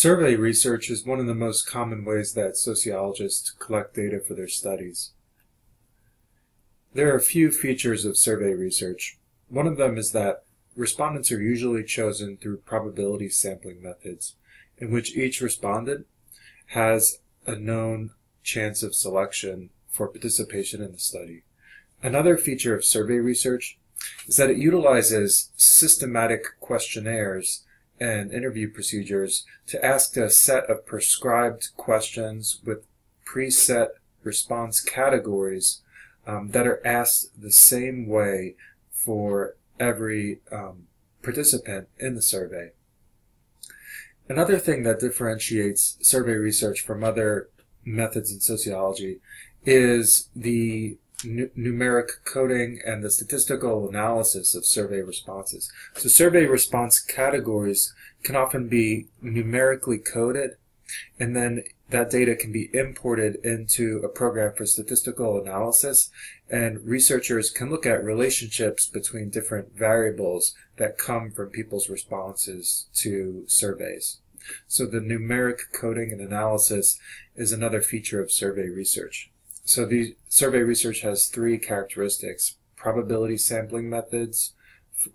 Survey research is one of the most common ways that sociologists collect data for their studies. There are a few features of survey research. One of them is that respondents are usually chosen through probability sampling methods, in which each respondent has a known chance of selection for participation in the study. Another feature of survey research is that it utilizes systematic questionnaires and interview procedures to ask a set of prescribed questions with preset response categories um, that are asked the same way for every um, participant in the survey. Another thing that differentiates survey research from other methods in sociology is the numeric coding and the statistical analysis of survey responses. So survey response categories can often be numerically coded and then that data can be imported into a program for statistical analysis and researchers can look at relationships between different variables that come from people's responses to surveys. So the numeric coding and analysis is another feature of survey research. So the survey research has three characteristics. Probability sampling methods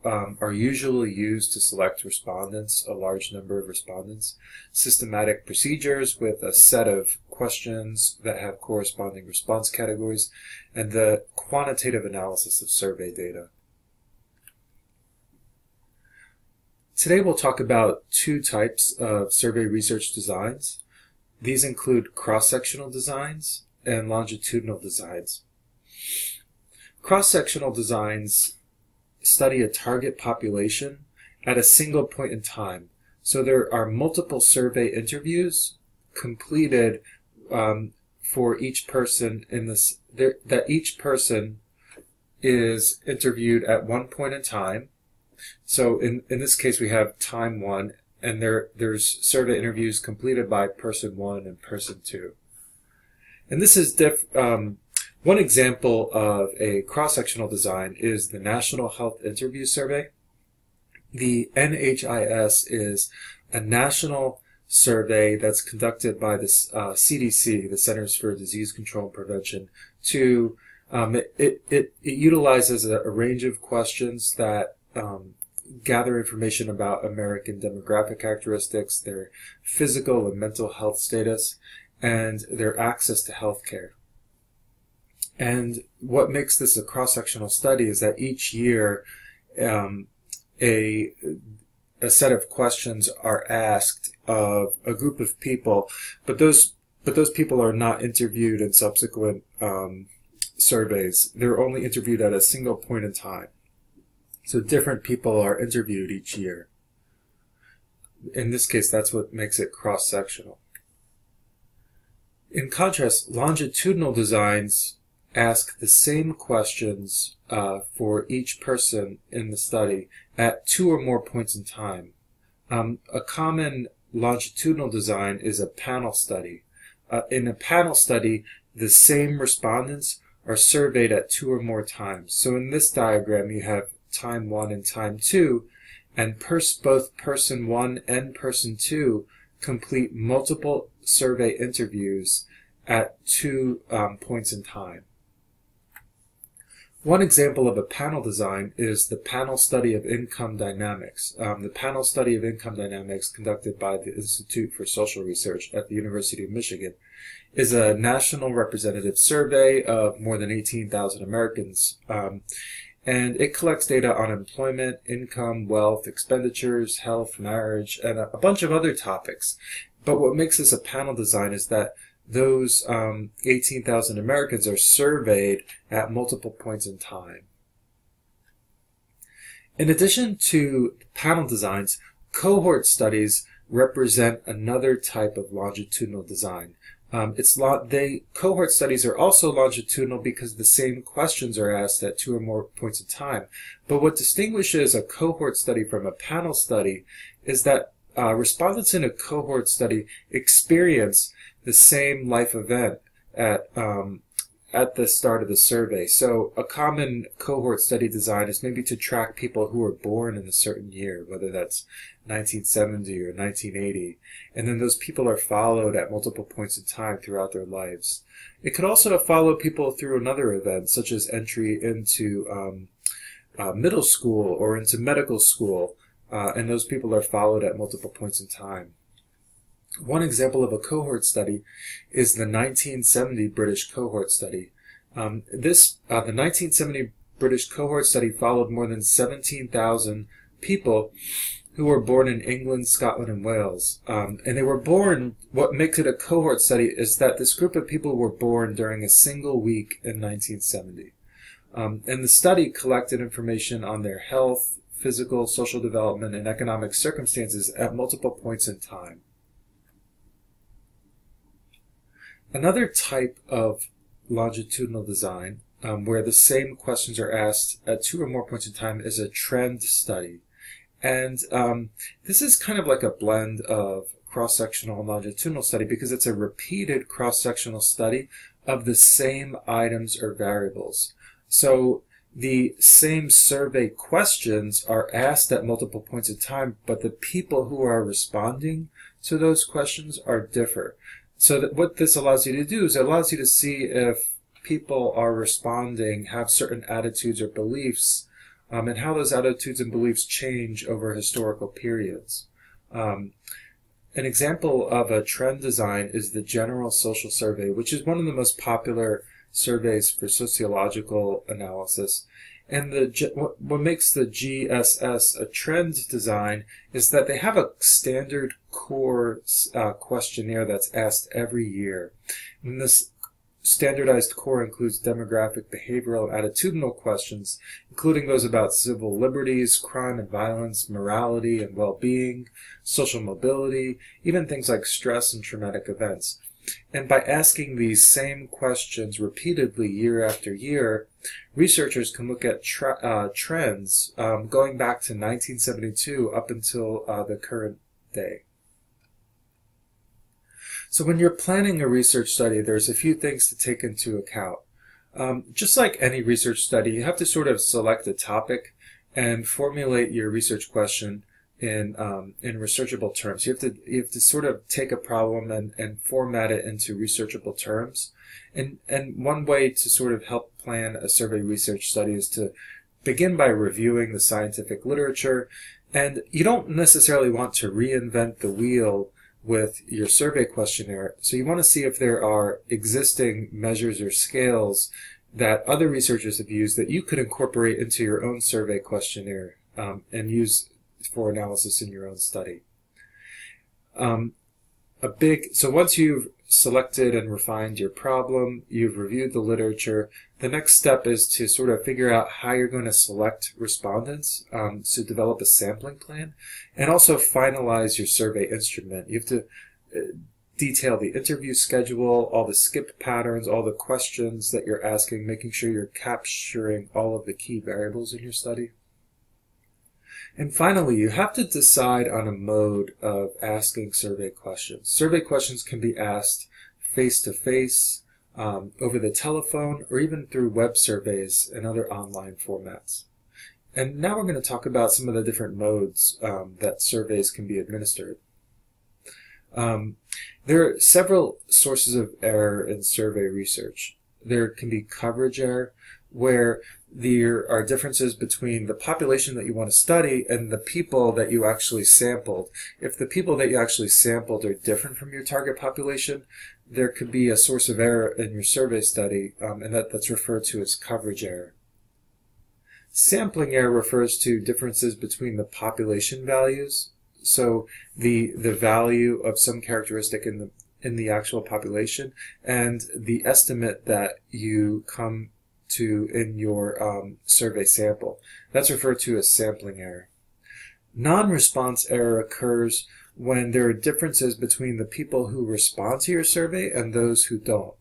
um, are usually used to select respondents, a large number of respondents. Systematic procedures with a set of questions that have corresponding response categories, and the quantitative analysis of survey data. Today we'll talk about two types of survey research designs. These include cross-sectional designs and longitudinal designs. Cross-sectional designs study a target population at a single point in time. So there are multiple survey interviews completed um, for each person in this, there, that each person is interviewed at one point in time. So in, in this case, we have time one, and there there's survey interviews completed by person one and person two. And this is um, one example of a cross-sectional design is the National Health Interview Survey. The NHIS is a national survey that's conducted by the uh, CDC, the Centers for Disease Control and Prevention, to um, it, it, it, utilizes a, a, range of questions that um, gather information about American demographic characteristics, their physical and mental health status, and their access to health care. And what makes this a cross-sectional study is that each year um, a, a set of questions are asked of a group of people, but those but those people are not interviewed in subsequent um, surveys. They're only interviewed at a single point in time. So different people are interviewed each year. In this case, that's what makes it cross-sectional. In contrast, longitudinal designs ask the same questions uh, for each person in the study at two or more points in time. Um, a common longitudinal design is a panel study. Uh, in a panel study, the same respondents are surveyed at two or more times. So in this diagram, you have time one and time two, and pers both person one and person two complete multiple survey interviews at two um, points in time. One example of a panel design is the panel study of income dynamics. Um, the panel study of income dynamics conducted by the Institute for Social Research at the University of Michigan is a national representative survey of more than 18,000 Americans. Um, and it collects data on employment, income, wealth, expenditures, health, marriage, and a, a bunch of other topics. But what makes this a panel design is that those um, 18,000 Americans are surveyed at multiple points in time. In addition to panel designs, cohort studies represent another type of longitudinal design. Um, it's they cohort studies are also longitudinal because the same questions are asked at two or more points in time. But what distinguishes a cohort study from a panel study is that uh, respondents in a cohort study experience the same life event at um, at the start of the survey. So a common cohort study design is maybe to track people who were born in a certain year, whether that's 1970 or 1980, and then those people are followed at multiple points in time throughout their lives. It could also follow people through another event, such as entry into um, uh, middle school or into medical school, uh, and those people are followed at multiple points in time. One example of a cohort study is the 1970 British cohort study. Um, this, uh, the 1970 British cohort study followed more than 17,000 people who were born in England, Scotland, and Wales. Um, and they were born, what makes it a cohort study is that this group of people were born during a single week in 1970. Um, and the study collected information on their health, physical, social development, and economic circumstances at multiple points in time. Another type of longitudinal design um, where the same questions are asked at two or more points in time is a trend study. And um, this is kind of like a blend of cross-sectional and longitudinal study because it's a repeated cross-sectional study of the same items or variables. So the same survey questions are asked at multiple points in time, but the people who are responding to those questions are different. So that what this allows you to do is it allows you to see if people are responding, have certain attitudes or beliefs, um, and how those attitudes and beliefs change over historical periods. Um, an example of a trend design is the General Social Survey, which is one of the most popular surveys for sociological analysis. And the what, makes the GSS a trend design is that they have a standard core uh, questionnaire that's asked every year. And this standardized core includes demographic, behavioral, and attitudinal questions, including those about civil liberties, crime and violence, morality and well-being, social mobility, even things like stress and traumatic events. And by asking these same questions repeatedly year after year, researchers can look at uh, trends um, going back to 1972 up until uh, the current day. So when you're planning a research study, there's a few things to take into account. Um, just like any research study, you have to sort of select a topic and formulate your research question in um, in researchable terms. You have to you have to sort of take a problem and, and format it into researchable terms. And and one way to sort of help plan a survey research study is to begin by reviewing the scientific literature. And you don't necessarily want to reinvent the wheel with your survey questionnaire. So you want to see if there are existing measures or scales that other researchers have used that you could incorporate into your own survey questionnaire um, and use for analysis in your own study. Um, a big so once you've selected and refined your problem, you've reviewed the literature. The next step is to sort of figure out how you're going to select respondents, um, to develop a sampling plan, and also finalize your survey instrument. You have to uh, detail the interview schedule, all the skip patterns, all the questions that you're asking, making sure you're capturing all of the key variables in your study. And finally, you have to decide on a mode of asking survey questions. Survey questions can be asked face to face, over the telephone, or even through web surveys and other online formats. And now we're going to talk about some of the different modes um, that surveys can be administered. Um, there are several sources of error in survey research. There can be coverage error, where there are differences between the population that you want to study and the people that you actually sampled. If the people that you actually sampled are different from your target population, there could be a source of error in your survey study, um, and that, that's referred to as coverage error. Sampling error refers to differences between the population values, so the the value of some characteristic in the in the actual population, and the estimate that you come to in your um, survey sample. That's referred to as sampling error. Non-response error occurs when there are differences between the people who respond to your survey and those who don't.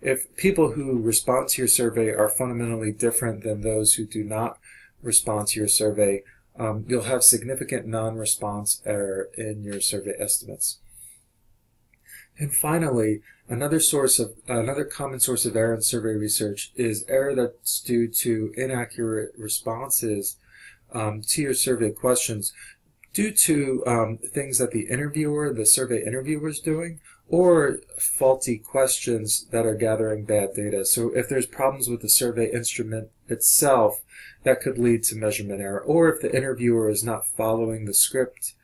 If people who respond to your survey are fundamentally different than those who do not respond to your survey, um, you'll have significant non-response error in your survey estimates. And finally, another source of another common source of error in survey research is error that's due to inaccurate responses um, to your survey questions due to um, things that the interviewer, the survey interviewer is doing, or faulty questions that are gathering bad data. So if there's problems with the survey instrument itself, that could lead to measurement error. Or if the interviewer is not following the script,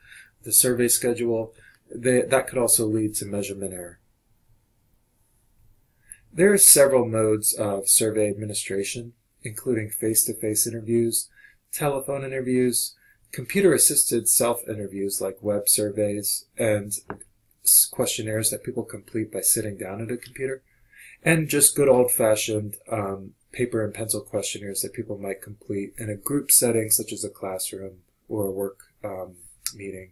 the survey schedule, they, that could also lead to measurement error. There are several modes of survey administration, including face-to-face -face interviews, telephone interviews, computer-assisted self-interviews like web surveys and questionnaires that people complete by sitting down at a computer, and just good old-fashioned um, paper and pencil questionnaires that people might complete in a group setting such as a classroom or a work um, meeting.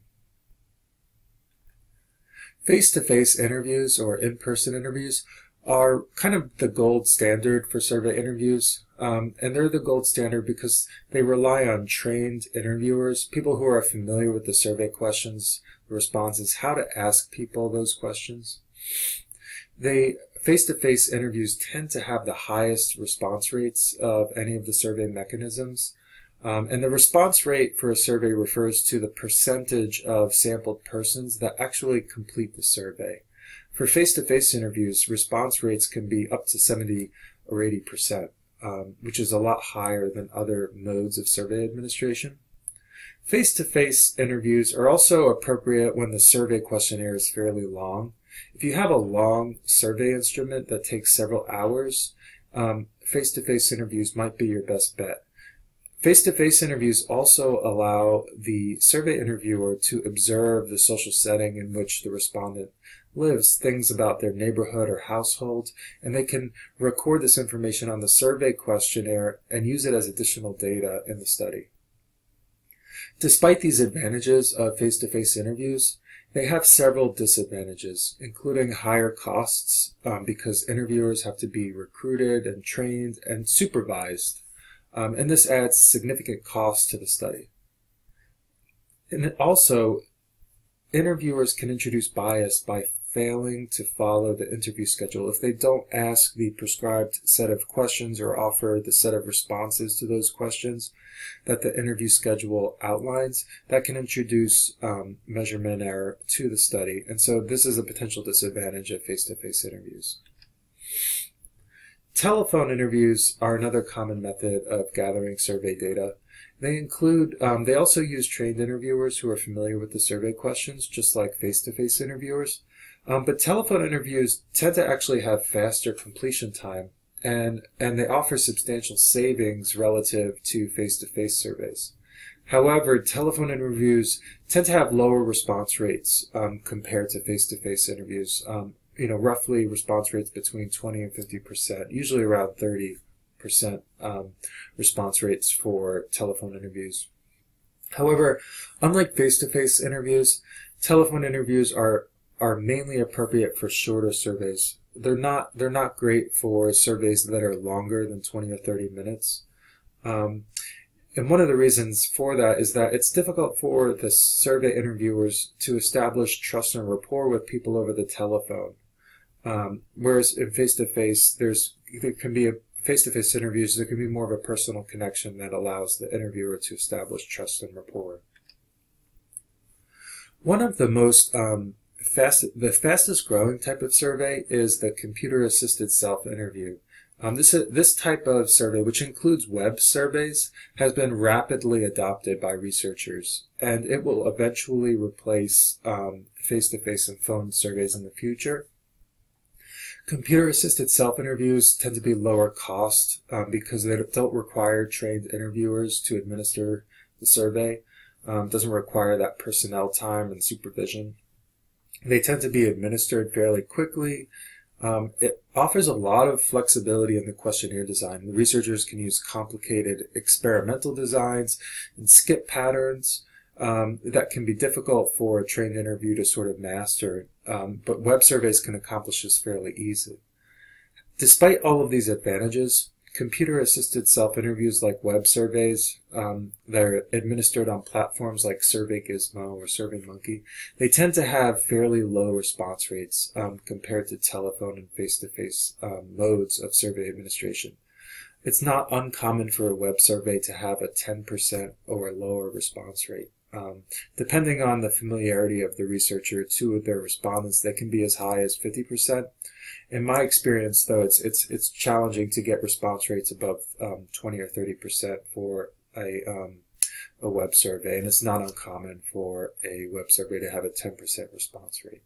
Face-to-face -face interviews or in-person interviews are kind of the gold standard for survey interviews. Um, and they're the gold standard because they rely on trained interviewers, people who are familiar with the survey questions, the responses, how to ask people those questions. They face-to-face interviews tend to have the highest response rates of any of the survey mechanisms. Um, and the response rate for a survey refers to the percentage of sampled persons that actually complete the survey. For face-to-face interviews, response rates can be up to 70 or 80 percent um, which is a lot higher than other modes of survey administration. Face-to-face -face interviews are also appropriate when the survey questionnaire is fairly long. If you have a long survey instrument that takes several hours, um, face-to-face -face interviews might be your best bet. Face-to-face interviews also allow the survey interviewer to observe the social setting in which the respondent lives things about their neighborhood or household, and they can record this information on the survey questionnaire and use it as additional data in the study. Despite these advantages of face-to-face -face interviews, they have several disadvantages, including higher costs um, because interviewers have to be recruited and trained and supervised, um, and this adds significant cost to the study. And also, interviewers can introduce bias by failing to follow the interview schedule, if they don't ask the prescribed set of questions or offer the set of responses to those questions that the interview schedule outlines, that can introduce um, measurement error to the study. And so this is a potential disadvantage of face-to-face -face interviews. Telephone interviews are another common method of gathering survey data. They include, um, they also use trained interviewers who are familiar with the survey questions, just like face-to-face -face interviewers. Um, but telephone interviews tend to actually have faster completion time, and, and they offer substantial savings relative to face-to-face surveys. However, telephone interviews tend to have lower response rates um, compared to face-to-face interviews. You know, roughly response rates between 20 and 50 percent, usually around 30 percent um, response rates for telephone interviews. However, unlike face-to-face interviews, telephone interviews are are mainly appropriate for shorter surveys. They're not they're not great for surveys that are longer than 20 or 30 minutes. Um, and one of the reasons for that is that it's difficult for the survey interviewers to establish trust and rapport with people over the telephone. Um, whereas in face-to-face, there's there can be a face-to-face interviews, there can be more of a personal connection that allows the interviewer to establish trust and rapport. One of the most um, fast, the fastest growing type of survey is the computer assisted self interview. Um, this, this type of survey, which includes web surveys, has been rapidly adopted by researchers, and it will eventually replace face to face and phone surveys in the future. Computer assisted self interviews tend to be lower cost um, because they don't require trained interviewers to administer the survey. Um, doesn't require that personnel time and supervision. They tend to be administered fairly quickly. Um, it offers a lot of flexibility in the questionnaire design. Researchers can use complicated experimental designs and skip patterns um, that can be difficult for a trained interview to sort of master, um, but web surveys can accomplish this fairly easily. Despite all of these advantages, computer-assisted self-interviews like web surveys, um, they're administered on platforms like SurveyGizmo or SurveyMonkey. They tend to have fairly low response rates um, compared to telephone and face-to-face um, modes of survey administration. It's not uncommon for a web survey to have a 10% or lower response rate. Um, depending on the familiarity of the researcher to their respondents, they can be as high as 50%. In my experience, though, it's it's it's challenging to get response rates above um, 20 or 30% for a um, a web survey, and it's not uncommon for a web survey to have a 10% response rate.